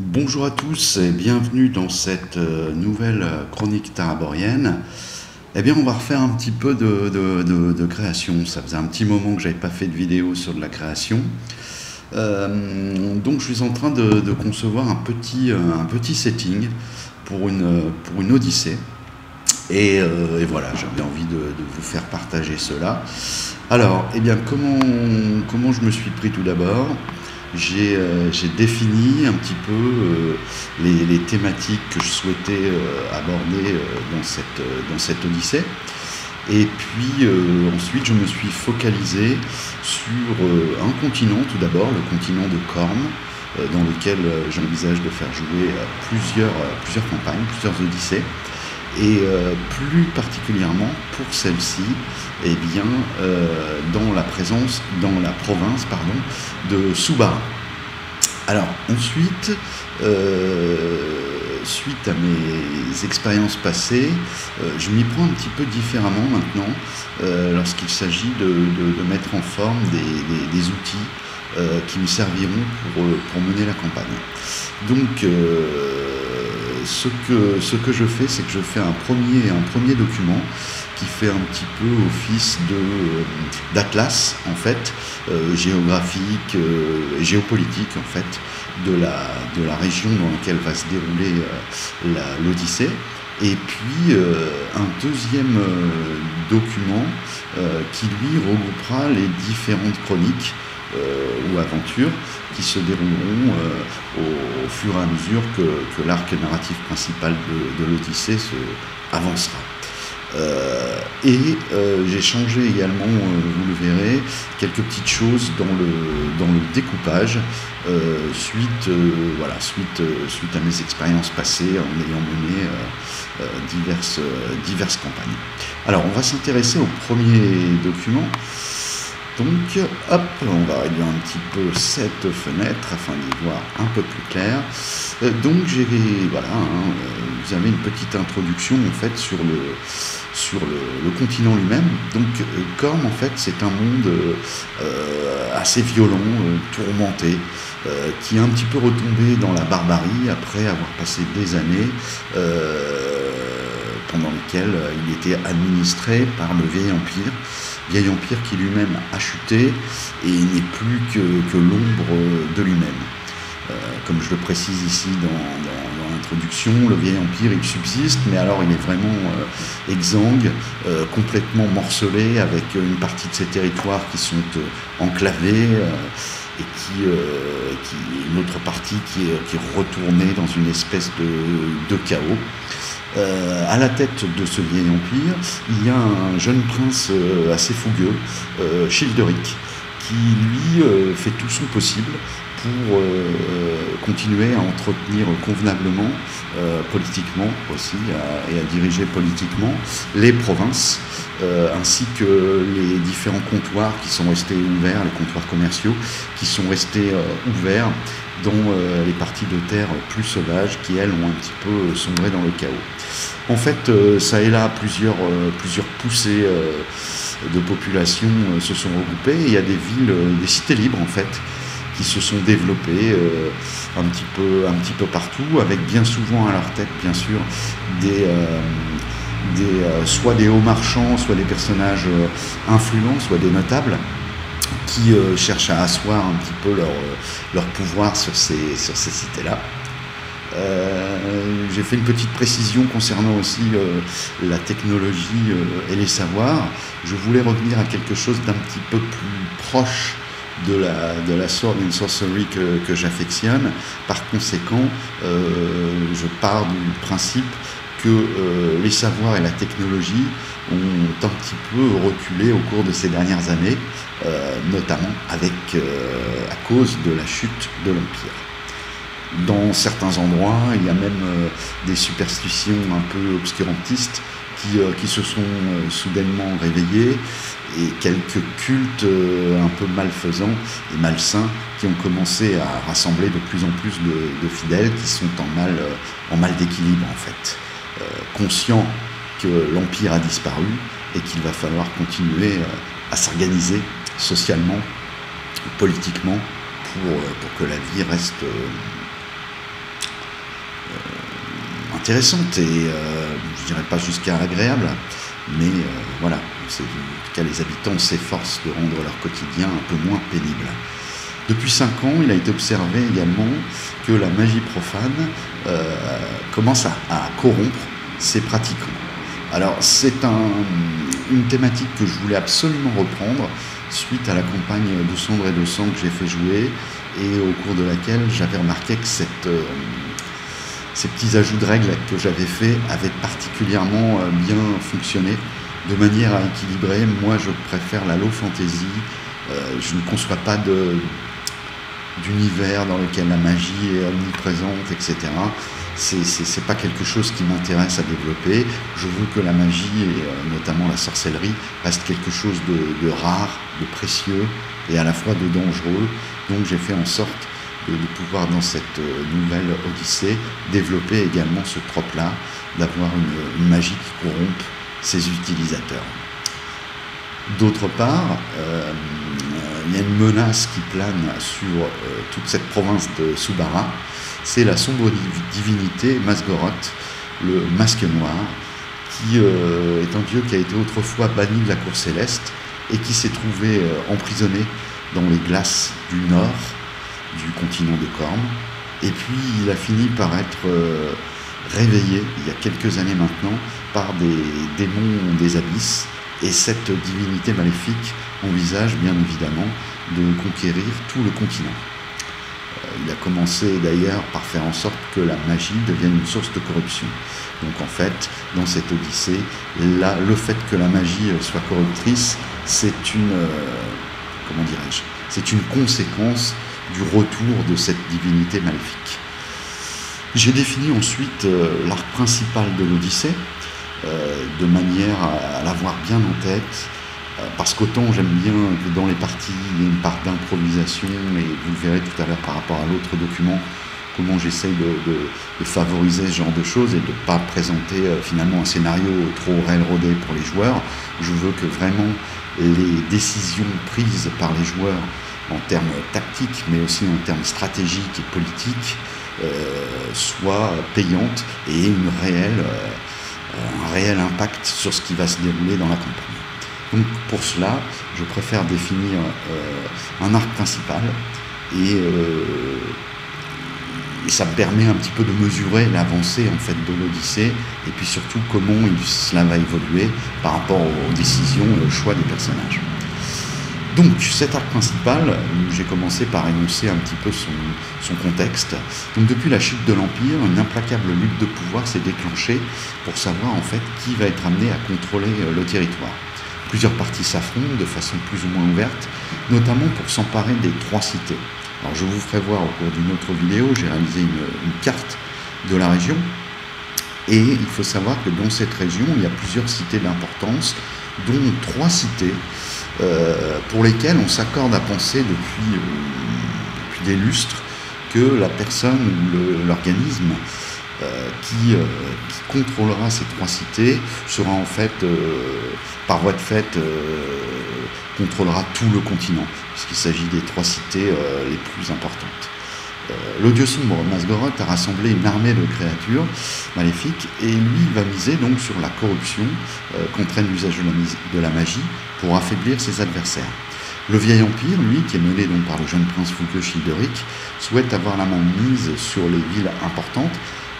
Bonjour à tous et bienvenue dans cette euh, nouvelle euh, chronique taraborienne. Eh bien, on va refaire un petit peu de, création. Ça faisait un petit moment que j'avais pas fait de vidéo sur de la création. Euh, donc, je suis en train de, concevoir un petit, setting pour une, odyssée. Et, voilà, j'avais envie de, vous faire partager cela. Alors, eh bien, comment je me suis pris tout d'abord? Euh, j'ai défini un petit peu euh, les, thématiques que je souhaitais euh, aborder dans, cette, dans cette odyssée. Et puis ensuite, je me suis focalisé sur un continent, tout d'abord, le continent de Corne, dans lequel j'envisage de faire jouer plusieurs, plusieurs campagnes, plusieurs odyssées. Et plus particulièrement pour celle-ci, eh bien, dans la présence, dans la province, pardon, de Soubara. Alors ensuite, euh, suite à mes expériences passées, euh, je m'y prends un petit peu différemment maintenant euh, lorsqu'il s'agit de, mettre en forme des, outils qui me serviront pour, mener la campagne. Donc ce, que, ce que je fais, c'est que je fais un premier, un premier document qui fait un petit peu office d'atlas en fait géographique géopolitique en fait de la, région dans laquelle va se dérouler euh, l'Odyssée. Et puis euh, un deuxième euh, document qui lui regroupera les différentes chroniques ou aventures qui se dérouleront au, fur et à mesure que, l'arc narratif principal de, l'Odyssée avancera. Euh, et euh, j'ai changé également, euh, vous le verrez, quelques petites choses dans le, dans le découpage suite, voilà, suite, suite à mes expériences passées en ayant mené diverses, diverses campagnes. Alors on va s'intéresser au premier document. Donc, hop, on va réduire un petit peu cette fenêtre afin d'y voir un peu plus clair. donc, j'ai, voilà, hein, vous avez une petite introduction en fait sur le, continent lui-même. Donc euh, en fait, c'est un monde euh, assez violent, euh, tourmenté, qui est un petit peu retombé dans la barbarie après avoir passé des années pendant lesquelles il était administré par le vieil empire. Vieil empire qui lui-même a chuté et n'est plus que l'ombre de lui-même. Euh, comme je le précise ici dans, l'introduction, le vieil empire il subsiste, mais alors il est vraiment euh, exsangue, euh, complètement morcelé, avec une partie de ses territoires qui sont enclavés et qui, une autre partie qui est retournée dans une espèce de, chaos. À la tête de ce vieil empire, il y a un jeune prince assez fougueux, Childeric, qui lui fait tout son possible pour euh, continuer à entretenir convenablement, euh, politiquement aussi, et à diriger politiquement les provinces, euh, ainsi que les différents comptoirs qui sont restés ouverts, les comptoirs commerciaux qui sont restés ouverts dans les parties de terre plus sauvages qui, elles, ont un petit peu sombré dans le chaos. En fait, ça et là, plusieurs, poussées de population se sont regroupées. il y a des villes, des cités libres, en fait, qui se sont développés euh, un, petit peu, partout, avec bien souvent à leur tête, bien sûr, euh, euh, soit des hauts marchands, soit des personnages influents, soit des notables qui cherchent à asseoir un petit peu leur, leur pouvoir sur ces, sur ces cités-là. J'ai fait une petite précision concernant aussi la technologie et les savoirs. Je voulais revenir à quelque chose d'un petit peu plus proche de la, de la sword and sorcery que, que j'affectionne. Par conséquent, euh, je pars du principe que euh, les savoirs et la technologie ont un petit peu reculé au cours de ces dernières années, euh, notamment avec, à cause de la chute de l'Empire. Dans certains endroits, il y a même des superstitions un peu obscurantistes qui, qui se sont soudainement réveillées et quelques cultes euh, un peu malfaisants et malsains qui ont commencé à rassembler de plus en plus de, fidèles qui sont en mal, euh, en mal d'équilibre en fait, euh, conscients l'Empire a disparu et qu'il va falloir continuer à s'organiser socialement, politiquement, pour, pour, que la vie reste, intéressante et je dirais pas jusqu'à agréable, mais voilà, en tout cas les habitants s'efforcent de rendre leur quotidien un peu moins pénible. Depuis cinq ans, il a été observé également que la magie profane commence à corrompre ses pratiquants. Alors c'est un, une thématique que je voulais absolument reprendre suite à la campagne de Cendre et de Sang que j'ai fait jouer et au cours de laquelle j'avais remarqué que euh, ces petits ajouts de règles que j'avais faits avaient particulièrement euh, bien fonctionné de manière à équilibrer. Moi, je préfère la low fantasy. Euh, je ne conçois pas d'univers dans lequel la magie est omniprésente, etc c'est pas quelque chose qui m'intéresse à développer. Je veux que la magie, et euh, notamment la sorcellerie, reste quelque chose de, rare, de précieux et à la fois de dangereux. Donc j'ai fait en sorte de, pouvoir, dans cette euh, nouvelle Odyssée, développer également ce trope-là, d'avoir une, magie qui corrompt ses utilisateurs. D'autre part, euh, il y a une menace qui plane sur toute cette province de Subara, c'est la sombre divinité Masgoroth, le masque noir, qui euh, est un dieu qui a été autrefois banni de la cour céleste et qui s'est trouvé euh, emprisonné dans les glaces du nord du continent de Corne. Et puis il a fini par être euh, réveillé, il y a quelques années maintenant, par des démons des abysses. Et cette divinité maléfique envisage bien évidemment de conquérir tout le continent. Il a commencé d'ailleurs par faire en sorte que la magie devienne une source de corruption. Donc en fait, dans cette Odyssée, le fait que la magie soit corruptrice, c'est une, euh, une conséquence du retour de cette divinité maléfique. J'ai défini ensuite euh, l'arc principal de l'Odyssée, euh, de manière à l'avoir bien en tête, euh, parce qu'autant j'aime bien que dans les parties, il y ait une part d'improvisation, et vous verrez tout à l'heure par rapport à l'autre document, comment j'essaye de, favoriser ce genre de choses et de ne pas présenter euh, finalement un scénario trop railroadé pour les joueurs. Je veux que vraiment les décisions prises par les joueurs en termes tactiques, mais aussi en termes stratégiques et politiques, euh, soient payantes et aient une réelle, un réel impact sur ce qui va se dérouler dans la campagne. Donc pour cela, je préfère définir euh, un arc principal euh, et, ça me permet un petit peu de mesurer l'avancée en fait de l'Odyssée et puis surtout comment cela va évoluer par rapport aux décisions et au choix des personnages. Donc cet arc principal, j'ai commencé par énoncer un petit peu son, son, contexte. Donc depuis la chute de l'Empire, une implacable lutte de pouvoir s'est déclenchée pour savoir en fait qui va être amené à contrôler euh, le territoire. Plusieurs parties s'affrontent de façon plus ou moins ouverte, notamment pour s'emparer des trois cités. Alors je vous ferai voir au cours d'une autre vidéo, j'ai réalisé une, carte de la région, et il faut savoir que dans cette région, il y a plusieurs cités d'importance, dont trois cités euh, pour lesquelles on s'accorde à penser depuis, euh, des lustres que la personne ou l'organisme euh, qui, contrôlera ces trois cités sera en fait par voie de fait, euh, contrôlera tout le continent, puisqu'il s'agit des trois cités euh, les plus importantes. Euh, le dieu sombre Masgoroth a rassemblé une armée de créatures maléfiques et lui va miser donc sur la corruption qu'entraîne l'usage de, la magie pour affaiblir ses adversaires. Le vieil empire, lui, qui est mené donc par le jeune prince Fouqueux Childeric, souhaite avoir la main mise sur les villes importantes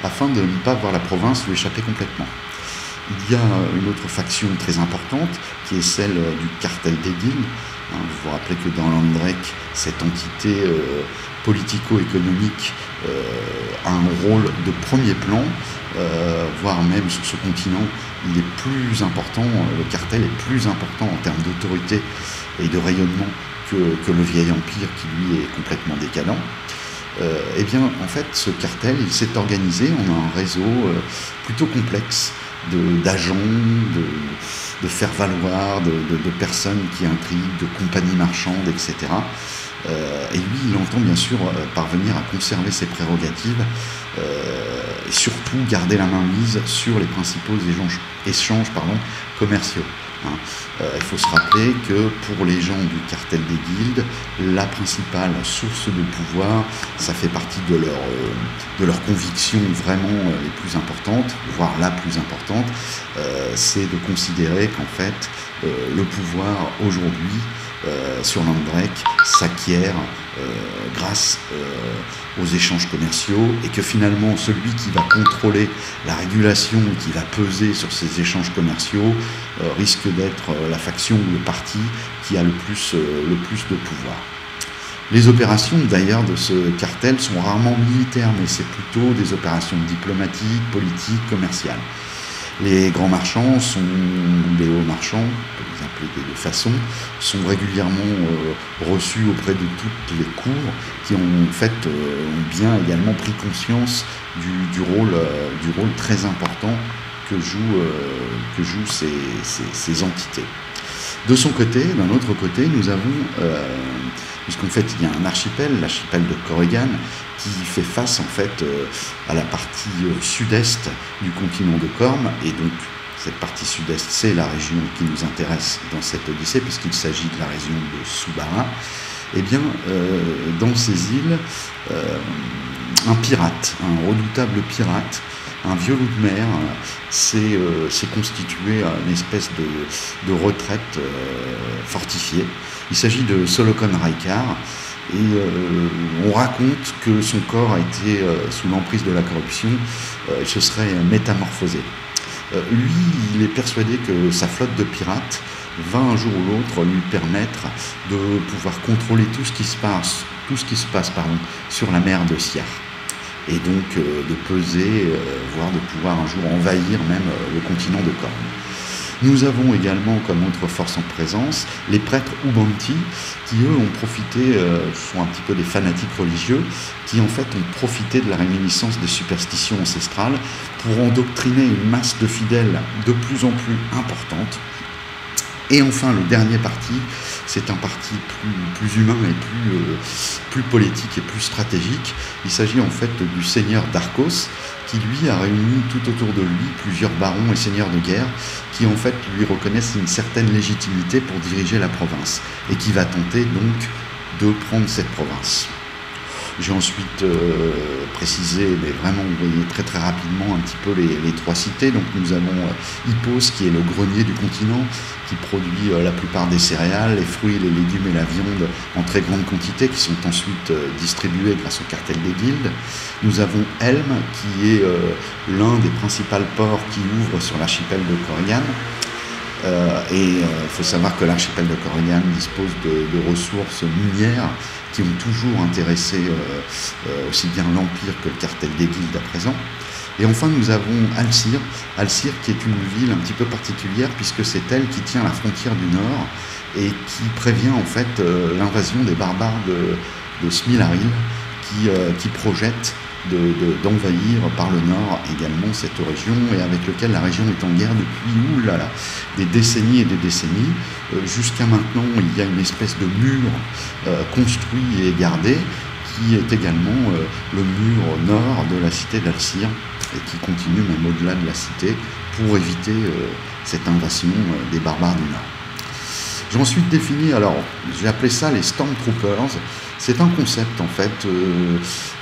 afin de ne pas voir la province lui échapper complètement. Il y a une autre faction très importante qui est celle du cartel des guildes. Hein, vous vous rappelez que dans l'Andrek, cette entité euh, politico-économique euh, a un rôle de premier plan, euh, voire même sur ce continent, il est plus important, le cartel est plus important en termes d'autorité et de rayonnement que, que, le vieil empire qui lui est complètement décadent. Eh bien, en fait, ce cartel, il s'est organisé, a un réseau plutôt complexe d'agents, de, faire valoir, de, personnes qui intriguent, de compagnies marchandes, etc. Euh, et lui, il entend bien sûr euh, parvenir à conserver ses prérogatives euh, et surtout garder la main mise sur les principaux échanges, commerciaux. Hein. il faut se rappeler que pour les gens du cartel des guildes, la principale source de pouvoir, ça fait partie de leur, de leur conviction vraiment les plus importantes, voire la plus importante, c'est de considérer qu'en fait, le pouvoir aujourd'hui sur Landbreak s'acquiert grâce aux échanges commerciaux et que finalement celui qui va contrôler la régulation qui va peser sur ces échanges commerciaux euh, risque d'être euh, la faction ou le parti qui a le plus, euh, le plus de pouvoir. Les opérations d'ailleurs de ce cartel sont rarement militaires, mais c'est plutôt des opérations diplomatiques, politiques, commerciales. Les grands marchands sont, les hauts marchands, peut les appeler de deux façons, sont régulièrement euh, reçus auprès de toutes les cours qui ont, en fait, euh, bien également pris conscience du, rôle, euh, rôle très important que jouent, ces, entités. De son côté, d'un autre côté, nous avons, puisqu'en fait il y a un archipel, l'archipel de Corrigan, qui fait face en fait euh, à la partie euh, sud-est du continent de Corme et donc cette partie sud-est, c'est la région qui nous intéresse dans cette odyssée, puisqu'il s'agit de la région de Subara. Eh bien, euh, dans ces îles, un pirate, un redoutable pirate, un vieux loup de mer, s'est constitué à une espèce de, retraite fortifiée. Il s'agit de Solokon Raikar, et euh, on raconte que son corps a été euh, sous l'emprise de la corruption, euh, se serait métamorphosé. lui, il est persuadé que sa flotte de pirates va un jour ou l'autre lui permettre de pouvoir contrôler tout ce qui se passe, tout ce sur la mer de Siar. Et donc de peser, voire de pouvoir un jour envahir même le continent de Corne. Nous avons également comme autre force en présence les prêtres Ubanti, qui eux ont profité, euh, sont un petit peu des fanatiques religieux, qui en fait ont profité de la réminiscence des superstitions ancestrales pour endoctriner une masse de fidèles de plus en plus importante. Et enfin, le dernier parti, c'est un parti plus, humain et euh, plus politique et plus stratégique. Il s'agit en fait du seigneur d'Arcos, qui lui a réuni tout autour de lui plusieurs barons et seigneurs de guerre qui en fait lui reconnaissent une certaine légitimité pour diriger la province et qui va tenter donc de prendre cette province. J'ai ensuite euh, précisé, mais vraiment, vous voyez très très rapidement un petit peu les, trois cités. Donc nous avons euh, Hippos, qui est le grenier du continent, qui produit euh, la plupart des céréales, les fruits, les légumes et la viande en très grande quantité, qui sont ensuite distribués grâce au cartel des guildes. Nous avons Helm, qui est l'un des principaux ports qui ouvre sur l'archipel de Corrigan. Et il faut savoir que l'archipel de Corrigan dispose de ressources minières qui ont toujours intéressé euh, euh, aussi bien l'Empire que le cartel des guildes à présent. Et enfin, nous avons Alcir, Alcir qui est une ville un petit peu particulière puisque c'est elle qui tient la frontière du Nord et qui prévient en fait euh, l'invasion des barbares de, de qui, qui projettent d'envahir par le nord également cette région et avec lequel la région est en guerre depuis oulala, des décennies et des décennies. Euh, jusqu'à maintenant, il y a une espèce de mur euh, construit et gardé qui est également euh, le mur nord de la cité d'Alcir et qui continue même au-delà de la cité pour éviter cette invasion des barbares du nord. J'ai ensuite défini, alors j'ai appelé ça les Stormtroopers. C'est un concept en fait. Euh,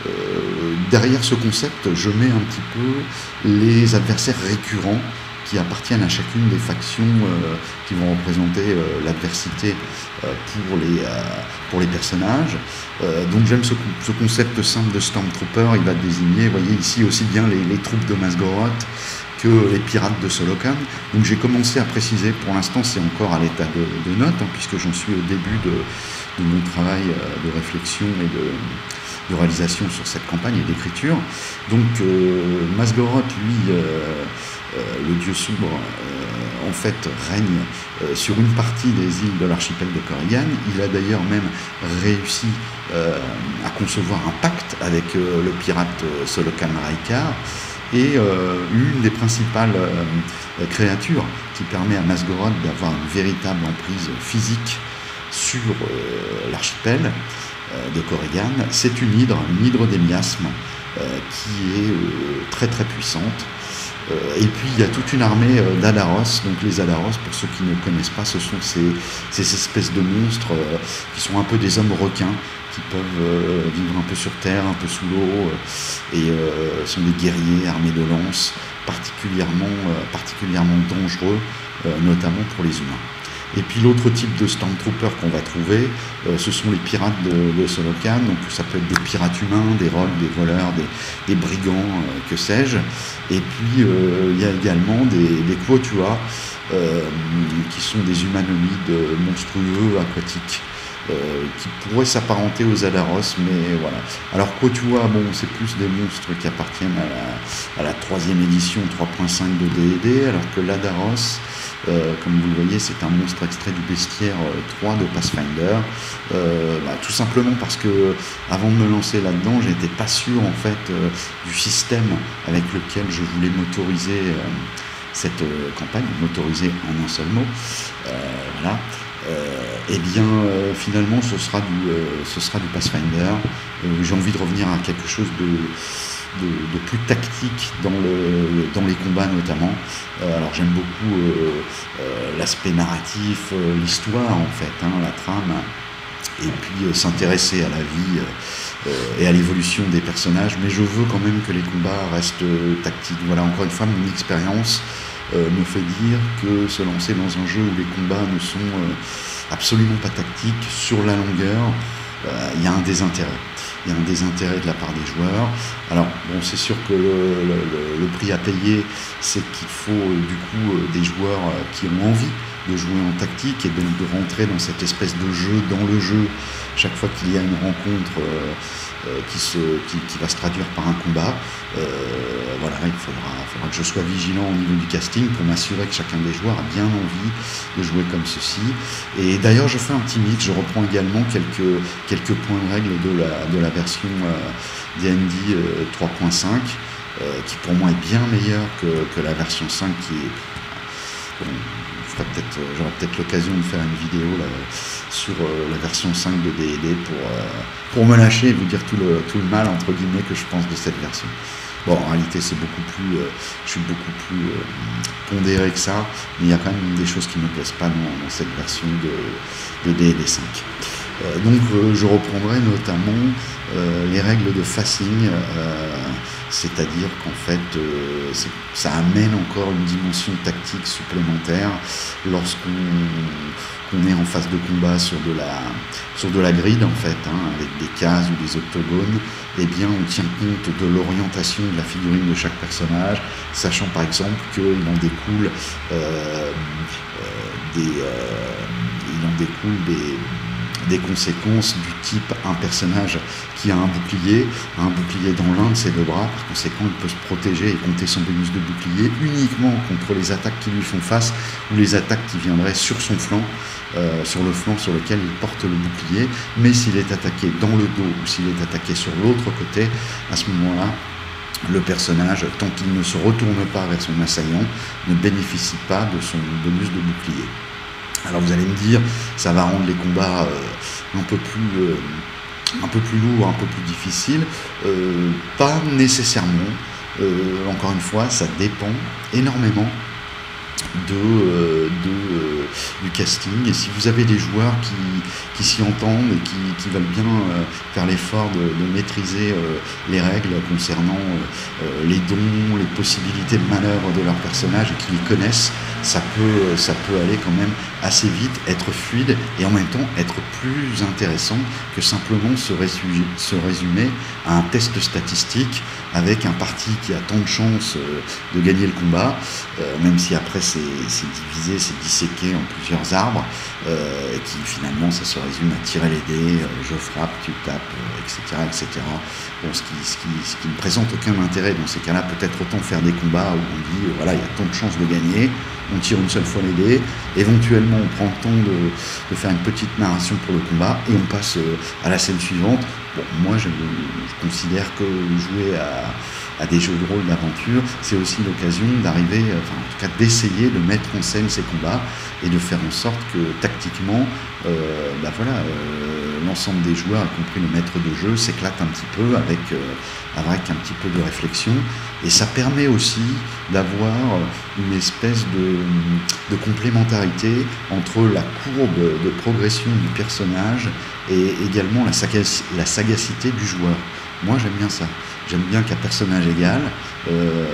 euh, derrière ce concept, je mets un petit peu les adversaires récurrents qui appartiennent à chacune des factions euh, qui vont représenter l'adversité pour, les, pour les personnages. donc j'aime ce, concept simple de Stormtrooper, il va désigner, vous voyez ici aussi bien les, les troupes de Masgoroth que les pirates de Solokan. Donc j'ai commencé à préciser, pour l'instant c'est encore à l'état de, note, hein, puisque j'en suis au début de, mon travail euh, de réflexion et de, réalisation sur cette campagne et d'écriture. Donc euh, Masgoroth, lui, euh, le dieu sombre, en fait règne sur une partie des îles de l'archipel de Corrigan. Il a d'ailleurs même réussi à concevoir un pacte avec le pirate Solokan Raikar et euh, une des principales euh, créatures qui permet à Masgorod d'avoir une véritable emprise physique sur euh, l'archipel de Corrigan, c'est une hydre, une hydre des miasmes, qui est très très puissante. et puis il y a toute une armée d'Adaros. Donc les Adaros, pour ceux qui ne connaissent pas, ce sont ces espèces de monstres qui sont un peu des hommes requins qui peuvent vivre un peu sur terre, un peu sous l'eau, et sont des guerriers armés de lances, particulièrement, particulièrement dangereux, notamment pour les humains. Et puis l'autre type de Stormtrooper qu'on va trouver, euh, ce sont les pirates de, de, Solokan. Donc ça peut être des pirates humains, des rogues, des voleurs, des, brigands, euh, que sais-je. Et puis euh, il y a également des, des Quotua, qui sont des humanoïdes monstrueux, aquatiques. Qui pourraient s'apparenter aux Adaros, mais voilà. Alors Quotua, bon, c'est plus des monstres qui appartiennent à la, troisième édition 3.5 de D&D, alors que l'Adaros, euh, comme vous le voyez, c'est un monstre extrait du bestiaire 3 euh, de Pathfinder. Euh, bah, tout simplement parce que avant de me lancer là-dedans, j'étais pas sûr en fait du système avec lequel je voulais m'autoriser cette campagne, m'autoriser en un seul mot. voilà. Eh bien, finalement, ce sera du, ce sera du Pathfinder. J'ai envie de revenir à quelque chose de de, plus tactique dans, le, dans les combats notamment. Euh, alors j'aime beaucoup euh, euh, l'aspect narratif, l'histoire en fait, hein, la trame, et puis s'intéresser à la vie et à l'évolution des personnages, mais je veux quand même que les combats restent tactiques. Voilà, encore une fois, mon expérience me fait dire que se lancer dans un jeu où les combats ne sont absolument pas tactiques sur la longueur, il y a un désintérêt il y a un désintérêt de la part des joueurs. Alors, bon, c'est sûr que le, prix à payer, c'est qu'il faut euh, du coup euh, des joueurs euh, qui ont envie de jouer en tactique et donc de rentrer dans cette espèce de jeu dans le jeu chaque fois qu'il y a une rencontre euh, qui, se, qui, va se traduire par un combat. Euh, voilà, il faudra, que je sois vigilant au niveau du casting pour m'assurer que chacun des joueurs a bien envie de jouer comme ceci. Et d'ailleurs, je fais un petit mix, je reprends également quelques, points de règle de la, version D&D euh, 3.5, qui pour moi est bien meilleure que la version 5 qui est... peut-être, j'aurai peut-être l'occasion de faire une vidéo sur euh, la version 5 de D&D pour, euh, pour me lâcher et vous dire tout le, tout le mal entre guillemets que je pense de cette version. Bon, en réalité, c'est beaucoup plus, euh, je suis beaucoup plus pondéré que ça, mais il y a quand même des choses qui ne me plaisent pas dans, cette version de, de D&D 5. donc, je reprendrai notamment les règles de facing, c'est-à-dire qu'en fait, ça amène encore une dimension tactique supplémentaire lorsqu'on on est en phase de combat sur de la, sur de la grid, en fait, hein, avec des cases ou des octogones, eh bien, on tient compte de l'orientation de la figurine de chaque personnage, sachant par exemple qu'il en découle euh, euh, des, euh, il en découle des des conséquences du type un personnage qui a un bouclier, un bouclier dans l'un de ses deux bras, par conséquent il peut se protéger et compter son bonus de bouclier uniquement contre les attaques qui lui font face ou les attaques qui viendraient sur son flanc, euh, sur le flanc sur lequel il porte le bouclier, mais s'il est attaqué dans le dos ou s'il est attaqué sur l'autre côté, à ce moment-là, le personnage, tant qu'il ne se retourne pas vers son assaillant, ne bénéficie pas de son bonus de bouclier. Alors vous allez me dire, ça va rendre les combats euh, un peu plus euh, un peu plus lourds, un peu plus difficiles. Euh, pas nécessairement. encore une fois, ça dépend énormément de, du casting. Et si vous avez des joueurs qui, s'y entendent et qui, veulent bien faire l'effort de, maîtriser les règles concernant les dons, les possibilités de manœuvre de leur personnage et qui les connaissent, ça peut, ça peut aller quand même assez vite, être fluide et en même temps être plus intéressant que simplement se, résumer à un test statistique avec un parti qui a tant de chances euh, de gagner le combat, euh, même si après c'est divisé, c'est disséqué plusieurs arbres, euh, et qui finalement ça se résume à tirer les dés, je frappe, tu tapes, etc. etc. Bon, ce qui, ce, qui, ne présente aucun intérêt dans ces cas-là, peut-être autant faire des combats où on dit, voilà, il y a tant de chances de gagner, on tire une seule fois les dés, éventuellement on prend le temps de, faire une petite narration pour le combat et on passe euh, à la scène suivante. Bon, moi je, considère que jouer à, des jeux de rôle d'aventure, c'est aussi l'occasion d'arriver, enfin en tout cas d'essayer de mettre en scène ces combats et de faire en sorte que tactiquement, euh, bah voilà, euh, l'ensemble des joueurs, y compris le maître de jeu, s'éclate un petit peu avec, avec un petit peu de réflexion Et ça permet aussi d'avoir une espèce de, complémentarité entre la courbe de progression du personnage et également la, sagacité du joueur. Moi j'aime bien ça. J'aime bien qu'un personnage égal euh,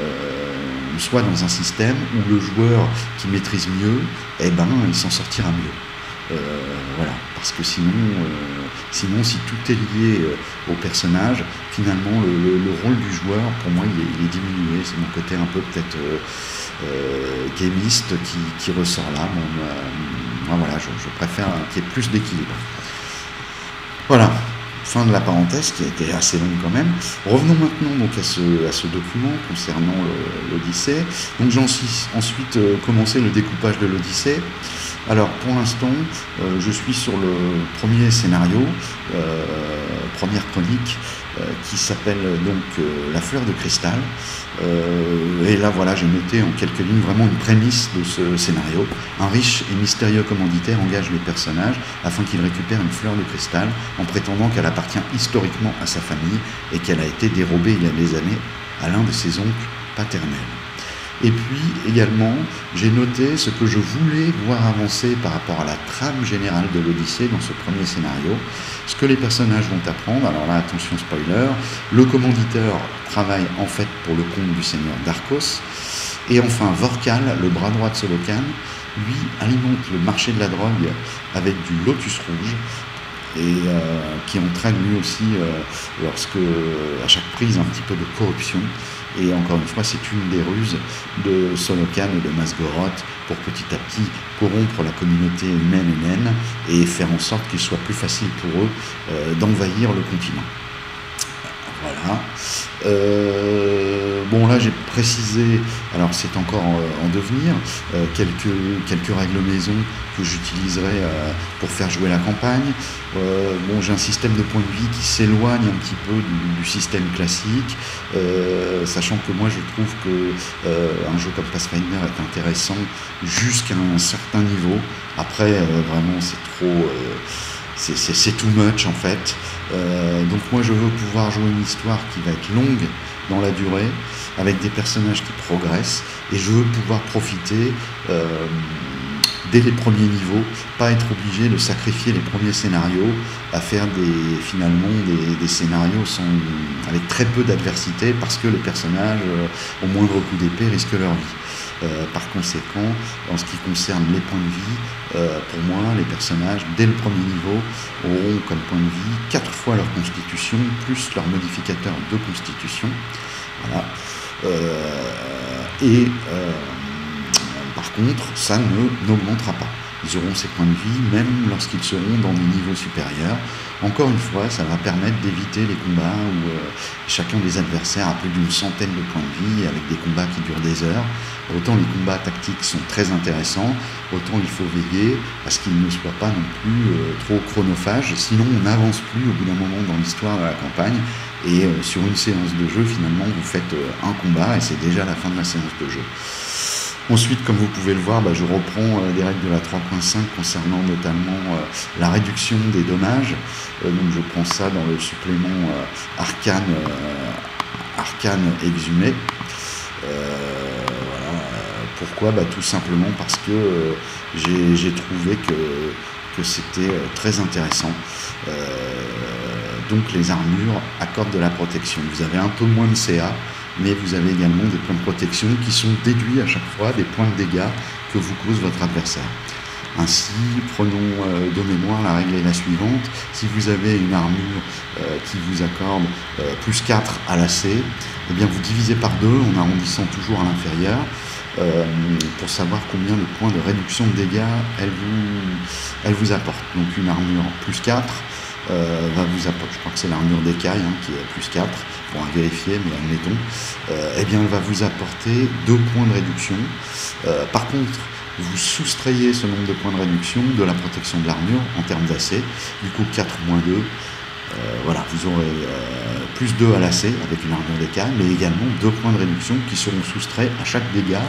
soit dans un système où le joueur qui maîtrise mieux, eh ben, il s'en sortira mieux. Euh, voilà, parce que sinon, euh, sinon, si tout est lié au personnage, finalement, le, rôle du joueur, pour moi, il est, diminué. C'est mon côté un peu peut-être gamiste qui, ressort là. moi, voilà, je, je préfère qu'il y ait plus d'équilibre. Voilà, fin de la parenthèse qui a été assez longue quand même. Revenons maintenant donc à ce, document concernant l'Odyssée. Donc j'ai ensuite euh, commencé le découpage de l'Odyssée. Alors pour l'instant, euh, je suis sur le premier scénario, euh, première chronique, qui s'appelle donc La fleur de cristal. et là voilà, j'ai noté en quelques lignes vraiment une prémisse de ce scénario. Un riche et mystérieux commanditaire engage les personnages afin qu'ils récupèrent une fleur de cristal en prétendant qu'elle appartient historiquement à sa famille et qu'elle a été dérobée il y a des années à l'un de ses oncles paternels. Et puis également, j'ai noté ce que je voulais voir avancer par rapport à la trame générale de l'Odyssée dans ce premier scénario, ce que les personnages vont apprendre. Alors là, attention spoiler, le commanditeur travaille en fait pour le compte du seigneur Darkos. Et enfin, Vorkal, le bras droit de Solokan, lui alimente le marché de la drogue avec du lotus rouge et euh, qui entraîne lui aussi, euh, lorsque à chaque prise, un petit peu de corruption. Et encore une fois, c'est une des ruses de Solokan et de Masgoroth pour petit à petit corrompre la communauté humaine et naine et faire en sorte qu'il soit plus facile pour eux euh, d'envahir le continent. Voilà. Euh, bon là j'ai précisé, alors c'est encore en, devenir, euh, quelques, quelques règles maison que j'utiliserai pour faire jouer la campagne. bon j'ai un système de points de vie qui s'éloigne un petit peu du, système classique, sachant que moi je trouve que un jeu comme Pathfinder est intéressant jusqu'à un certain niveau. Après vraiment c'est trop c'est too much en fait. Euh, donc moi je veux pouvoir jouer une histoire qui va être longue dans la durée, avec des personnages qui progressent, et je veux pouvoir profiter euh, dès les premiers niveaux, pas être obligé de sacrifier les premiers scénarios à faire des, finalement des, scénarios avec très peu d'adversité parce que les personnages, euh, au moindre coup d'épée, risquent leur vie. Euh, par conséquent, en ce qui concerne les points de vie, euh, pour moi, les personnages, dès le premier niveau, auront comme point de vie quatre fois leur constitution, plus leur modificateur de constitution. Voilà. et par contre, ça n'augmentera pas. Ils auront ces points de vie même lorsqu'ils seront dans des niveaux supérieurs. Encore une fois, ça va permettre d'éviter les combats où euh, chacun des adversaires a plus d'une centaine de points de vie avec des combats qui durent des heures. Autant les combats tactiques sont très intéressants, autant il faut veiller à ce qu'ils ne soient pas non plus euh, trop chronophages, sinon on n'avance plus au bout d'un moment dans l'histoire de la campagne et euh, sur une séance de jeu finalement vous faites un combat et c'est déjà la fin de la séance de jeu. Ensuite, comme vous pouvez le voir, bah, je reprends euh, des règles de la 3.5 concernant notamment euh, la réduction des dommages. Euh, donc je prends ça dans le supplément arcane, arcane exhumé. Pourquoi? Bah, Tout simplement parce que j'ai trouvé que, c'était très intéressant. donc les armures accordent de la protection. Vous avez un peu moins de CA, mais vous avez également des points de protection qui sont déduits à chaque fois des points de dégâts que vous cause votre adversaire. Ainsi, prenons euh, de mémoire, la règle est la suivante, si vous avez une armure euh, qui vous accorde euh, plus 4 à l'AC, eh bien vous divisez par 2 en arrondissant toujours à l'inférieur pour savoir combien de points de réduction de dégâts elle vous, elle vous apporte. Donc une armure plus 4 va vous apporter, je crois que c'est l'armure d'écaille hein, qui est plus 4, pour vérifier, mais admettons, euh, eh bien, elle va vous apporter deux points de réduction. Euh, par contre, vous soustrayez ce nombre de points de réduction de la protection de l'armure en termes d'AC. Du coup, 4 moins 2, euh, voilà, vous aurez plus 2 à l'AC avec une armure d'écaille, mais également deux points de réduction qui seront soustraits à chaque dégât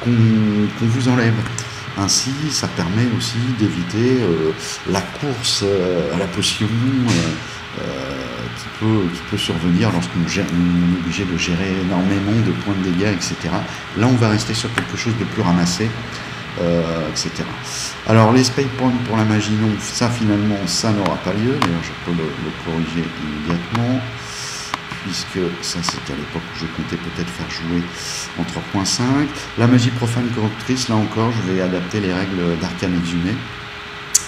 qu'on vous enlève. Ainsi, ça permet aussi d'éviter la course à la potion qui peut, qui peut survenir lorsqu'on est obligé de gérer énormément de points de dégâts, etc. Là, on va rester sur quelque chose de plus ramassé, euh, etc. Alors, les spell points pour la magie, non, ça finalement, ça n'aura pas lieu. D'ailleurs, je peux le corriger immédiatement puisque ça c'était à l'époque où je comptais peut-être faire jouer en 3.5. La magie profane corruptrice, là encore, je vais adapter les règles d'arcane exhumé.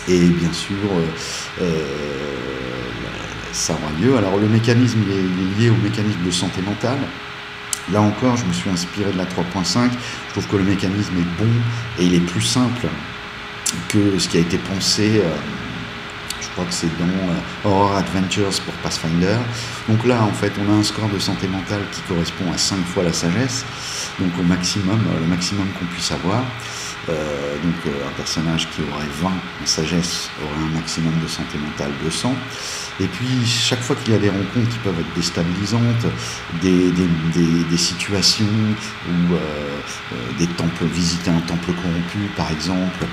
Et bien sûr, euh, euh, ça aura lieu. Alors le mécanisme il est, lié au mécanisme de santé mentale. Là encore, je me suis inspiré de la 3.5. Je trouve que le mécanisme est bon et il est plus simple que ce qui a été pensé. Euh, crois que c'est dans Horror Adventures pour Pathfinder. Donc là, en fait, on a un score de santé mentale qui correspond à 5 fois la sagesse, donc au maximum, le maximum qu'on puisse avoir. Euh, donc euh, un personnage qui aurait 20 en sagesse aurait un maximum de santé mentale de 100. Et puis chaque fois qu'il y a des rencontres qui peuvent être déstabilisantes, des, situations où euh, des temples, visiter un temple corrompu par exemple,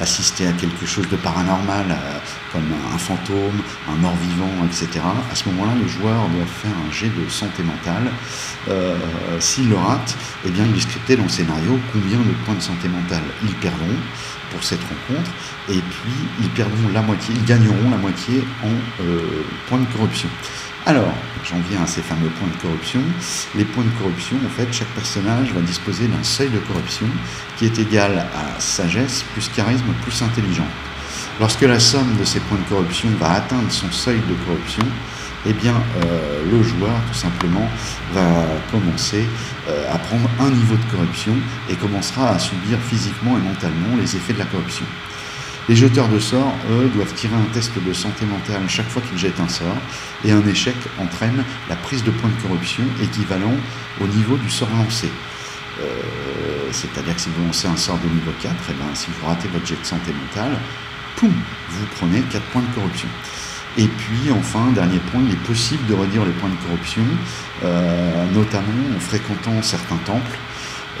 assister à quelque chose de paranormal comme un fantôme, un mort-vivant, etc. À ce moment-là, le joueur doit faire un jet de santé mentale. S'il le rate, eh bien, il est scripté dans le scénario combien de points santé mentale ils perdront pour cette rencontre, et puis ils perdront la moitié, ils gagneront la moitié en euh, points de corruption. Alors, j'en viens à ces fameux points de corruption. Les points de corruption, en fait, chaque personnage va disposer d'un seuil de corruption qui est égal à sagesse plus charisme plus intelligence. Lorsque la somme de ces points de corruption va atteindre son seuil de corruption, eh bien, euh, le joueur, tout simplement, va commencer euh, à prendre un niveau de corruption et commencera à subir physiquement et mentalement les effets de la corruption. Les jeteurs de sorts, eux, doivent tirer un test de santé mentale chaque fois qu'ils jettent un sort, et un échec entraîne la prise de points de corruption équivalent au niveau du sort lancé. Euh, c'est-à-dire que si vous lancez un sort de niveau 4, et bien, si vous ratez votre jet de santé mentale, poum, vous prenez 4 points de corruption. Et puis enfin, dernier point, il est possible de réduire les points de corruption, euh, notamment en fréquentant certains temples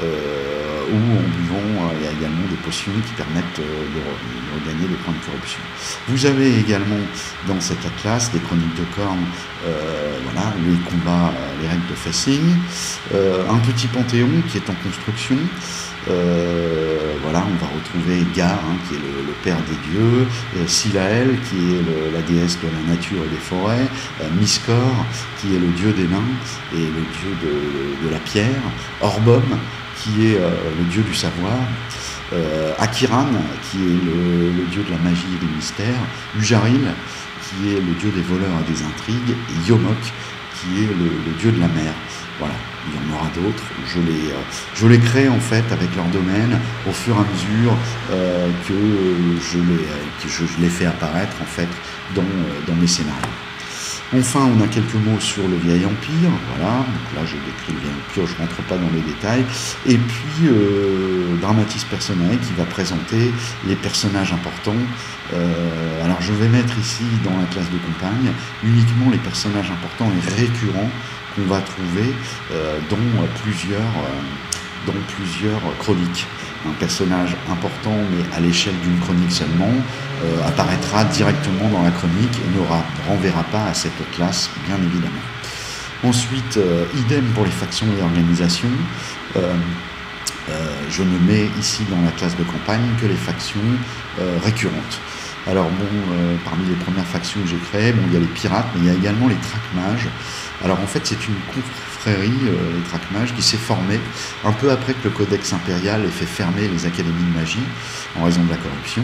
euh, ou en buvant, euh, il y a également des potions qui permettent de, regagner les points de corruption. Vous avez également dans cet atlas des chroniques de cornes, voilà, les combats, les règles de facing, un petit panthéon qui est en construction, euh, voilà, on va retrouver Ga, hein, qui est le, père des dieux, euh, Silael, qui est la déesse de la nature et des forêts, euh, Miskor, qui est le dieu des nains et le dieu de, la pierre, Orbom, qui est le dieu du savoir, Akiran, qui est le, dieu de la magie et des mystères, Ujaril, qui est le dieu des voleurs et des intrigues, et Yomok, qui est le dieu de la mer. Voilà, il y en aura d'autres. Je les, euh, je les crée en fait avec leur domaine au fur et à mesure euh, que, je les, que je, les fais apparaître en fait dans, euh, dans mes scénarios. Enfin, on a quelques mots sur le vieil empire. Voilà, donc là je décris le vieil empire, je ne rentre pas dans les détails. Et puis, euh, Dramatis Personae qui va présenter les personnages importants. alors je vais mettre ici dans la classe de compagne uniquement les personnages importants et récurrents qu'on va trouver euh, euh, dans plusieurs chroniques. Un personnage important, mais à l'échelle d'une chronique seulement, euh, apparaîtra directement dans la chronique et ne renverra pas à cette classe, bien évidemment. Ensuite, idem pour les factions et organisations. je ne mets ici dans la classe de campagne que les factions récurrentes. Alors bon, parmi les premières factions que j'ai créées, bon, il y a les pirates, mais il y a également les traquemages. Alors en fait, c'est une confrérie, euh, les Traquemages, qui s'est formée un peu après que le Codex impérial ait fait fermer les académies de magie en raison de la corruption.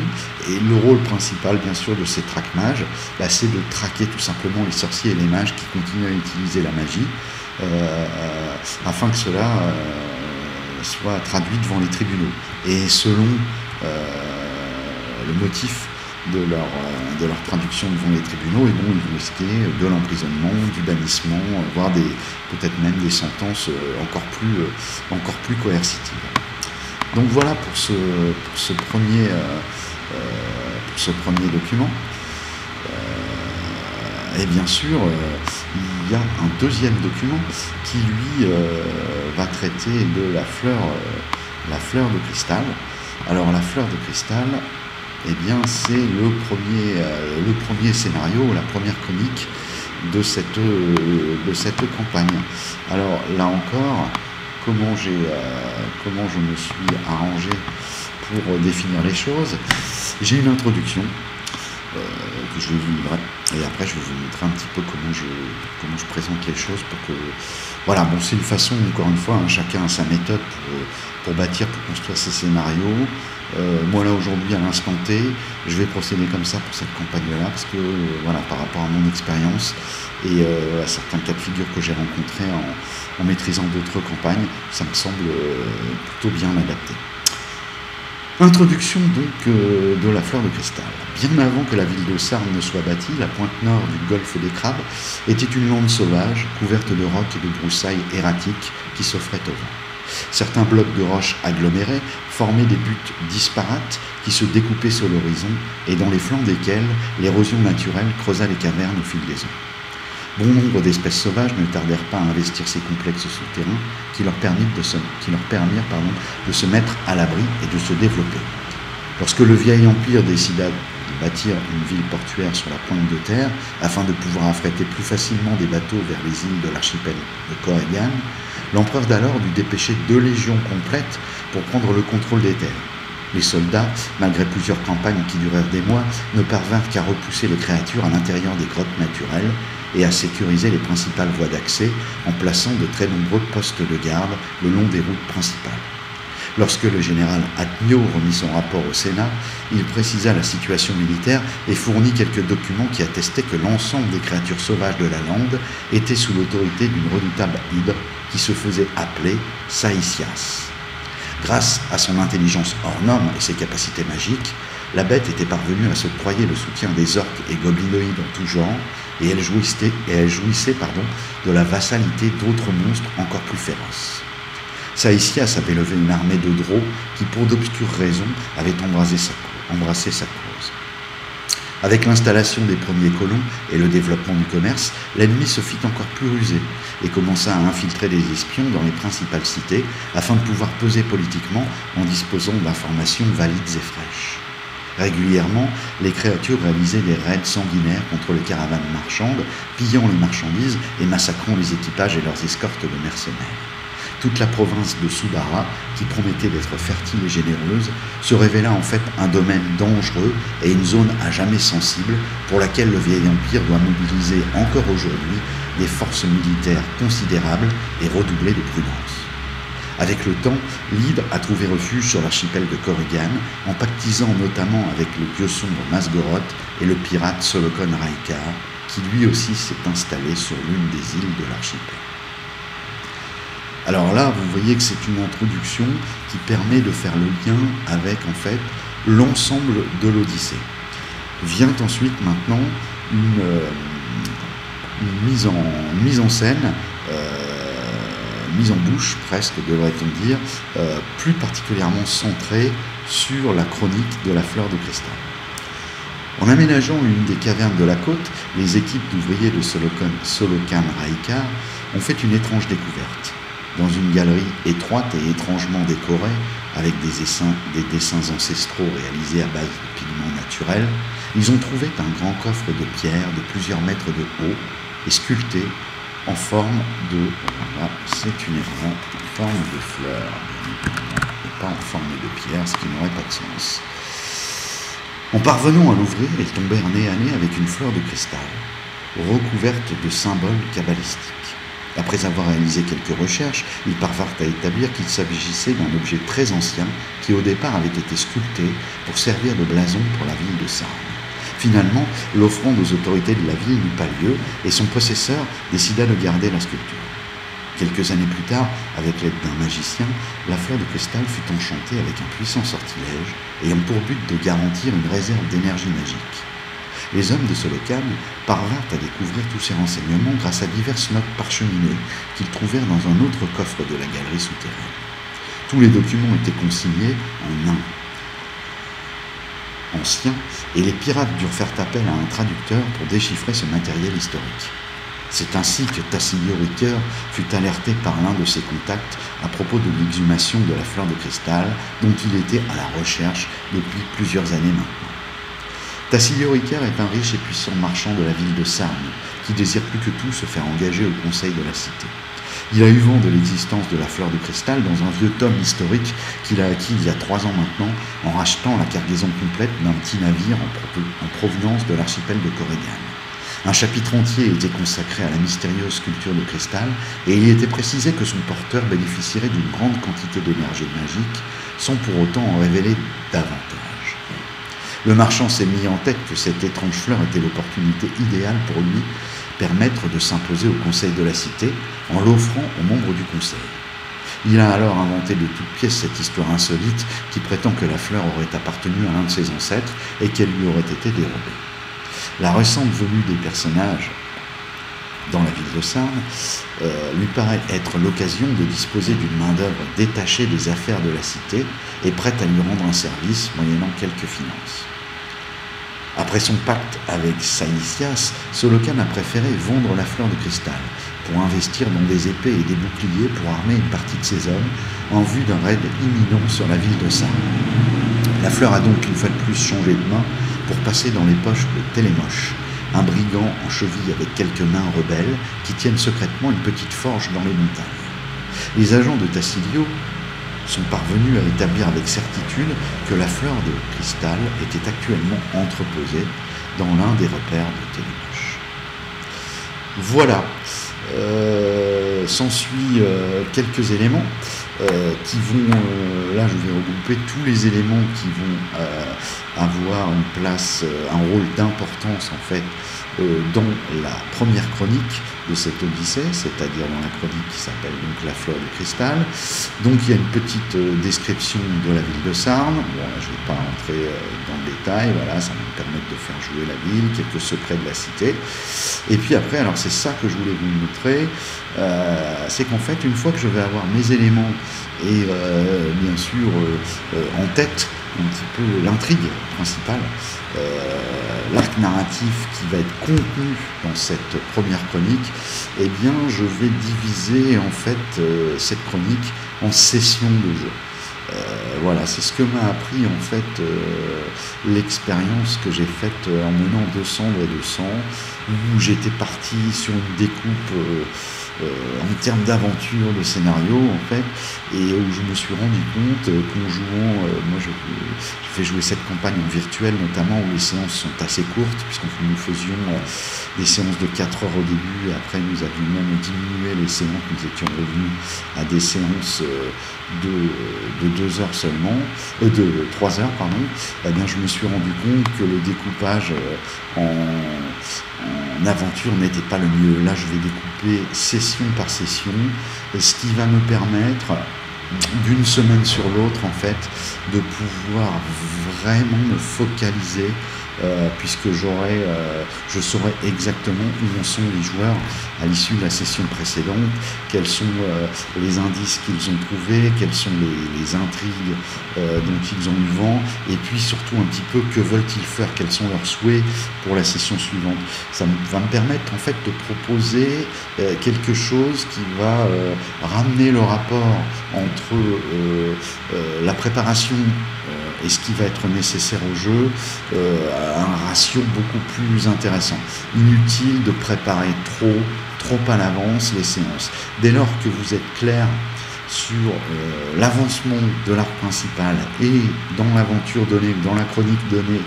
Et le rôle principal, bien sûr, de ces Traquemages, bah, c'est de traquer tout simplement les sorciers et les mages qui continuent à utiliser la magie, euh, afin que cela euh, soit traduit devant les tribunaux. Et selon le motif de leur, euh, de leur traduction devant les tribunaux, et bon, ils vont risquer de l'emprisonnement, du bannissement, voire des, peut-être même des sentences euh, encore plus, euh, coercitives. Donc voilà pour ce, pour ce, premier, pour ce premier document. et bien sûr, il y a un deuxième document qui, lui, va traiter de la fleur, la fleur de cristal. Alors la fleur de cristal, eh bien, c'est le premier, euh, scénario, la première de cette, de cette campagne. Alors là encore, comment, j'ai, comment je me suis arrangé pour définir les choses? J'ai une introduction que je vais vous livrer. Et après, je vais vous montrer un petit peu comment je, comment je présente les choses pour que. Voilà, bon, c'est une façon, encore une fois, hein, chacun a sa méthode pour, pour, bâtir, pour construire ses scénarios. Euh, moi, là, aujourd'hui, à l'instant T, je vais procéder comme ça pour cette campagne-là, parce que, voilà, par rapport à mon expérience et euh, à certains cas de figure que j'ai rencontrés en, maîtrisant d'autres campagnes, ça me semble euh, plutôt bien adapté. Introduction donc euh, de la fleur de cristal. Bien avant que la ville de Sarne ne soit bâtie, la pointe nord du golfe des Crabes était une lande sauvage couverte de rocs et de broussailles erratiques qui s'offraient au vent. Certains blocs de roches agglomérés formaient des buttes disparates qui se découpaient sur l'horizon et dans les flancs desquels l'érosion naturelle creusa les cavernes au fil des ans. Bon nombre d'espèces sauvages ne tardèrent pas à investir ces complexes souterrains qui leur permirent, de se, de se mettre à l'abri et de se développer. Lorsque le vieil empire décida de bâtir une ville portuaire sur la pointe de terre afin de pouvoir affréter plus facilement des bateaux vers les îles de l'archipel de Corrigan, l'empereur d'alors dut dépêcher deux légions complètes pour prendre le contrôle des terres. Les soldats, malgré plusieurs campagnes qui durèrent des mois, ne parvinrent qu'à repousser les créatures à l'intérieur des grottes naturelles et à sécuriser les principales voies d'accès en plaçant de très nombreux postes de garde le long des routes principales. Lorsque le général Atmio remit son rapport au Sénat, il précisa la situation militaire et fournit quelques documents qui attestaient que l'ensemble des créatures sauvages de la lande étaient sous l'autorité d'une redoutable hydre qui se faisait appeler Saïsias. Grâce à son intelligence hors norme et ses capacités magiques, la bête était parvenue à s'octroyer le soutien des orques et goblinoïdes en tout genre, et elle jouissait, pardon, de la vassalité d'autres monstres encore plus féroces. Saïsias avait levé une armée de drôles qui, pour d'obscures raisons, sa, embrassé sa cause. Avec l'installation des premiers colons et le développement du commerce, l'ennemi se fit encore plus rusé et commença à infiltrer des espions dans les principales cités afin de pouvoir peser politiquement en disposant d'informations valides et fraîches. Régulièrement, les créatures réalisaient des raids sanguinaires contre les caravanes marchandes, pillant les marchandises et massacrant les équipages et leurs escortes de mercenaires. Toute la province de Subara, qui promettait d'être fertile et généreuse, se révéla en fait un domaine dangereux et une zone à jamais sensible pour laquelle le vieil empire doit mobiliser encore aujourd'hui des forces militaires considérables et redoubler de prudence. Avec le temps, l'hydre a trouvé refuge sur l'archipel de Corrigan, en pactisant notamment avec le dieu sombre Masgoroth et le pirate Solokon Raikar, qui lui aussi s'est installé sur l'une des îles de l'archipel. Alors là, vous voyez que c'est une introduction qui permet de faire le lien avec en fait l'ensemble de l'Odyssée. Vient ensuite maintenant une, euh, mise, en, scène euh, mise en bouche presque, devrait-on dire, euh, plus particulièrement centrée sur la chronique de la fleur de cristal. En aménageant une des cavernes de la côte, les équipes d'ouvriers de Solokan, Solokan ont fait une étrange découverte. Dans une galerie étroite et étrangement décorée, avec des dessins, des dessins ancestraux réalisés à base de pigments naturels, ils ont trouvé un grand coffre de pierre de plusieurs mètres de haut et sculpté en forme de, voilà, c'est une erreur, en forme de fleur, et pas en forme de pierre, ce qui n'aurait pas de sens. En parvenant à l'ouvrir, ils tombèrent nez à nez avec une fleur de cristal, recouverte de symboles cabalistiques. Après avoir réalisé quelques recherches, ils parvinrent à établir qu'il s'agissait d'un objet très ancien qui au départ avait été sculpté pour servir de blason pour la ville de Sardes. Finalement, l'offrande aux autorités de la ville n'eut pas lieu et son possesseur décida de garder la sculpture. Quelques années plus tard, avec l'aide d'un magicien, la fleur de cristal fut enchantée avec un puissant sortilège ayant pour but de garantir une réserve d'énergie magique. Les hommes de Solocan parvinrent à découvrir tous ces renseignements grâce à diverses notes parcheminées qu'ils trouvèrent dans un autre coffre de la galerie souterraine. Tous les documents étaient consignés en un ancien, et les pirates durent faire appel à un traducteur pour déchiffrer ce matériel historique. C'est ainsi que Tassilio Ricoeur fut alerté par l'un de ses contacts à propos de l'exhumation de la fleur de cristal dont il était à la recherche depuis plusieurs années maintenant. Tassilio Ricoeur est un riche et puissant marchand de la ville de Sarne qui désire plus que tout se faire engager au conseil de la cité. Il a eu vent de l'existence de la fleur de cristal dans un vieux tome historique qu'il a acquis il y a trois ans maintenant en rachetant la cargaison complète d'un petit navire en, provenance de l'archipel de Corrigan. Un chapitre entier était consacré à la mystérieuse sculpture de cristal et il était précisé que son porteur bénéficierait d'une grande quantité d'énergie magique sans pour autant en révéler davantage. Le marchand s'est mis en tête que cette étrange fleur était l'opportunité idéale pour lui permettre de s'imposer au conseil de la cité en l'offrant aux membres du conseil. Il a alors inventé de toutes pièces cette histoire insolite qui prétend que la fleur aurait appartenu à l'un de ses ancêtres et qu'elle lui aurait été dérobée. La récente venue des personnages dans la ville de Sarne euh, lui paraît être l'occasion de disposer d'une main-d'œuvre détachée des affaires de la cité et prête à lui rendre un service moyennant quelques finances. Après son pacte avec Saïsias, Solokan a préféré vendre la fleur de cristal pour investir dans des épées et des boucliers pour armer une partie de ses hommes en vue d'un raid imminent sur la ville de Sarre. La fleur a donc une fois de plus changé de main pour passer dans les poches de Télémoche, un brigand en cheville avec quelques mains rebelles qui tiennent secrètement une petite forge dans les montagnes. Les agents de Tassilio sont parvenus à établir avec certitude que la fleur de cristal était actuellement entreposée dans l'un des repères de Télémoche. Voilà, euh, s'ensuit euh, quelques éléments euh, qui vont, là je vais regrouper tous les éléments qui vont avoir une place, un rôle d'importance en fait dans la première chronique de cette Odyssée, c'est-à-dire dans la chronique qui s'appelle donc La fleur du cristal. Donc il y a une petite euh, description de la ville de Sarne. Bon, je ne vais pas entrer euh, dans le détail, voilà, ça va me permettre de faire jouer la ville, quelques secrets de la cité. Et puis après, alors c'est ça que je voulais vous montrer, euh, c'est qu'en fait, une fois que je vais avoir mes éléments et bien sûr en tête un petit peu l'intrigue principale, l'arc narratif qui va être contenu dans cette première chronique, eh bien, je vais diviser en fait euh, cette chronique en sessions de jeu. Euh, voilà, c'est ce que m'a appris en fait euh, l'expérience que j'ai faite en menant 200 et 200, où j'étais parti sur une découpe en termes d'aventure, de scénario, en fait, et où je me suis rendu compte euh, qu'en jouant, euh, moi je, fais jouer cette campagne en virtuel notamment, où les séances sont assez courtes, puisqu'on nous faisions des séances de 4 heures au début, et après nous avions même diminué les séances, nous étions revenus à des séances de, de 2 heures seulement, de 3 heures, pardon, eh bien je me suis rendu compte que le découpage en en aventure n'était pas le mieux. Là, je vais découper session par session, ce qui va me permettre d'une semaine sur l'autre, en fait, de pouvoir vraiment me focaliser euh, puisque j'aurai, euh, je saurai exactement où en sont les joueurs à l'issue de la session précédente, quels sont euh, les indices qu'ils ont trouvés, quelles sont les, intrigues dont ils ont eu vent, et puis surtout un petit peu que veulent-ils faire, quels sont leurs souhaits pour la session suivante. Ça va me permettre en fait de proposer quelque chose qui va ramener le rapport entre la préparation et ce qui va être nécessaire au jeu un ratio beaucoup plus intéressant. Inutile de préparer trop, trop à l'avance les séances. Dès lors que vous êtes clair sur euh, l'avancement de l'arc principal et dans l'aventure donnée, dans la chronique donnée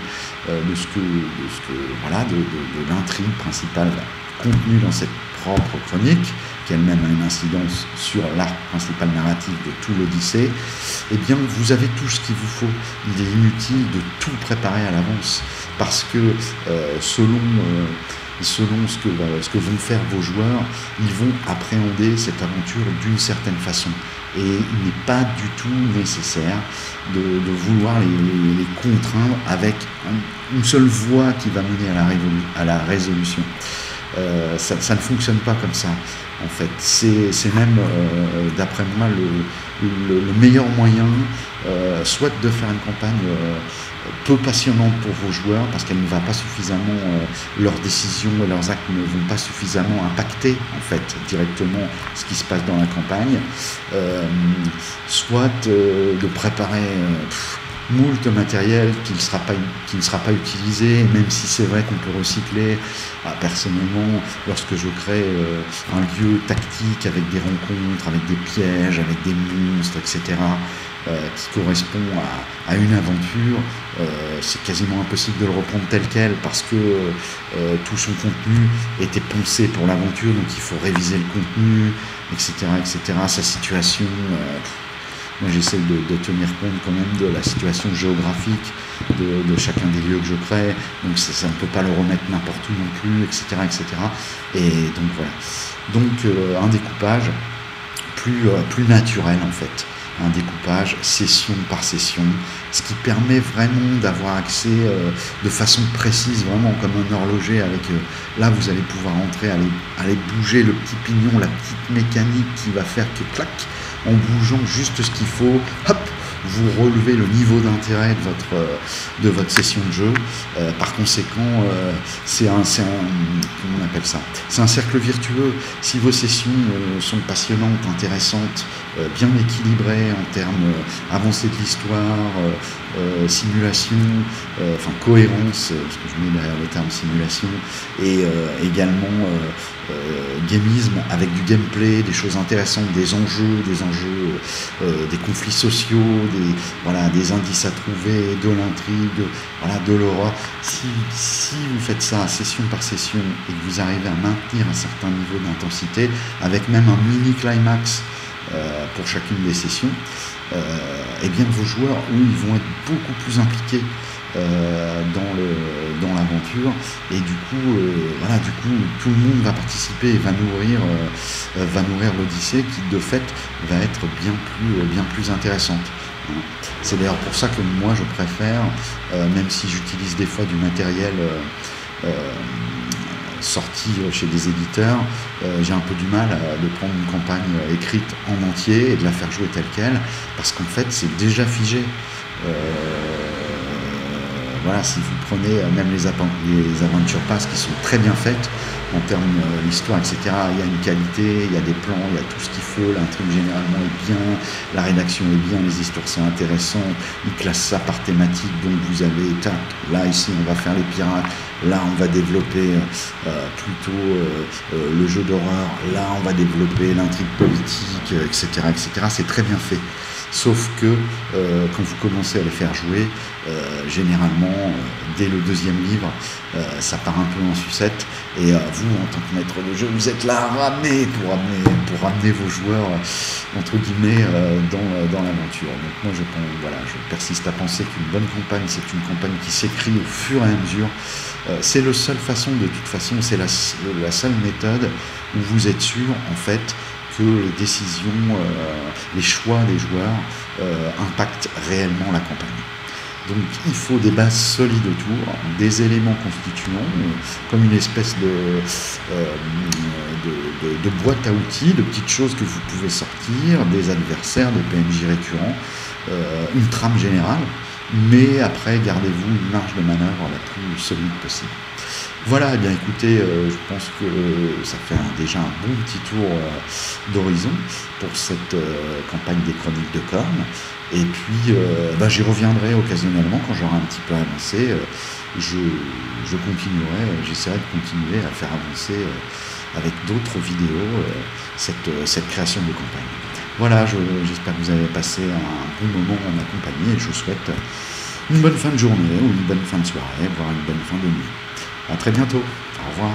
euh, de ce que, de ce que voilà, de l'intrigue principale contenue dans cette propre chronique, qui elle-même a une incidence sur l'arc principal narratif de tout l'Odyssée, eh bien, vous avez tout ce qu'il vous faut. Il est inutile de tout préparer à l'avance, parce que euh, selon, euh, selon ce, que, ce que vont faire vos joueurs, ils vont appréhender cette aventure d'une certaine façon. Et il n'est pas du tout nécessaire de, vouloir les, contraindre avec une seule voie qui va mener à la, résolution. Euh, ça, ne fonctionne pas comme ça, en fait. C'est même, euh, d'après moi, le, meilleur moyen, euh, soit de faire une campagne peu passionnante pour vos joueurs, parce qu'elle ne va pas suffisamment, leurs décisions et leurs actes ne vont pas suffisamment impacter, en fait, directement ce qui se passe dans la campagne, soit de préparer moult matériel qui ne sera pas, utilisé, même si c'est vrai qu'on peut recycler. Ah, personnellement, lorsque je crée euh, un lieu tactique avec des rencontres, avec des pièges, avec des monstres, etc., euh, qui correspond à, une aventure, euh, c'est quasiment impossible de le reprendre tel quel parce que tout son contenu était poncé pour l'aventure, donc il faut réviser le contenu, etc., etc. Sa situation. Moi, j'essaie de, tenir compte quand même de la situation géographique de, chacun des lieux que je crée. Donc, ça, ne peut pas le remettre n'importe où non plus, etc., etc. Et donc, voilà. Donc, euh, un découpage plus, euh, plus naturel, en fait. Un découpage session par session, ce qui permet vraiment d'avoir accès euh, de façon précise, vraiment comme un horloger avec là vous allez pouvoir entrer, aller, aller bouger le petit pignon, la petite mécanique qui va faire que clac, en bougeant juste ce qu'il faut, hop, vous relevez le niveau d'intérêt de votre, euh, de votre session de jeu. Euh, par conséquent, euh, c'est un, un, comment on appelle ça? C'est un cercle virtueux. Si vos sessions sont passionnantes, intéressantes, bien équilibrées en termes avancée de l'histoire, simulation, enfin cohérence, parce que je mets derrière le terme simulation, et également euh, gamisme avec du gameplay, des choses intéressantes, des enjeux, des enjeux, euh, des conflits sociaux, des, voilà, des indices à trouver, de l'intrigue, voilà, de l'horreur. Si, si vous faites ça session par session et que vous arrivez à maintenir un certain niveau d'intensité, avec même un mini climax euh, pour chacune des sessions, eh bien vos joueurs, eux, ils vont être beaucoup plus impliqués euh, dans, l'aventure. Et du coup, euh, voilà, du coup, tout le monde va participer et va nourrir, euh, va nourrir l'Odyssée qui, de fait, va être bien plus, bien plus intéressante. C'est d'ailleurs pour ça que moi je préfère, même si j'utilise des fois du matériel sorti chez des éditeurs, j'ai un peu du mal de prendre une campagne écrite en entier et de la faire jouer telle qu'elle, parce qu'en fait c'est déjà figé voilà, si vous prenez euh, même les, les Adventure Pass qui sont très bien faites en termes d'histoire, euh, etc., il y a une qualité, il y a des plans, il y a tout ce qu'il faut, l'intrigue généralement est bien, la rédaction est bien, les histoires sont intéressantes, ils classent ça par thématique, donc vous avez, là ici on va faire les pirates, là on va développer euh, plutôt le jeu d'horreur, là on va développer l'intrigue politique, etc., etc., c'est très bien fait. Sauf que euh, quand vous commencez à les faire jouer, euh, généralement, euh, dès le deuxième livre, ça part un peu en sucette. Et vous, en tant que maître de jeu, vous êtes là à ramener pour amener, pour ramener vos joueurs, entre guillemets, dans, l'aventure. Donc moi, je, voilà, je persiste à penser qu'une bonne campagne, c'est une campagne qui s'écrit au fur et à mesure. c'est la seule façon, de toute façon, c'est la, la seule méthode où vous êtes sûr, en fait, que les décisions, euh, les choix des joueurs euh, impactent réellement la campagne. Donc il faut des bases solides autour, des éléments constituants, euh, comme une espèce de, de, boîte à outils, de petites choses que vous pouvez sortir, des adversaires, des PNJ récurrents, une trame générale, mais après gardez-vous une marge de manœuvre la plus solide possible. Voilà, eh bien écoutez, euh, je pense que ça fait déjà un bon petit tour euh, d'horizon pour cette euh, campagne des chroniques de Corne. Et puis, bah, j'y reviendrai occasionnellement quand j'aurai un petit peu avancé. Je, continuerai, j'essaierai de continuer à faire avancer avec d'autres vidéos cette, création de campagne. Voilà, j'espère que vous avez passé un bon moment en ma compagnie et je vous souhaite une bonne fin de journée ou une bonne fin de soirée, voire une bonne fin de nuit. À très bientôt. Au revoir.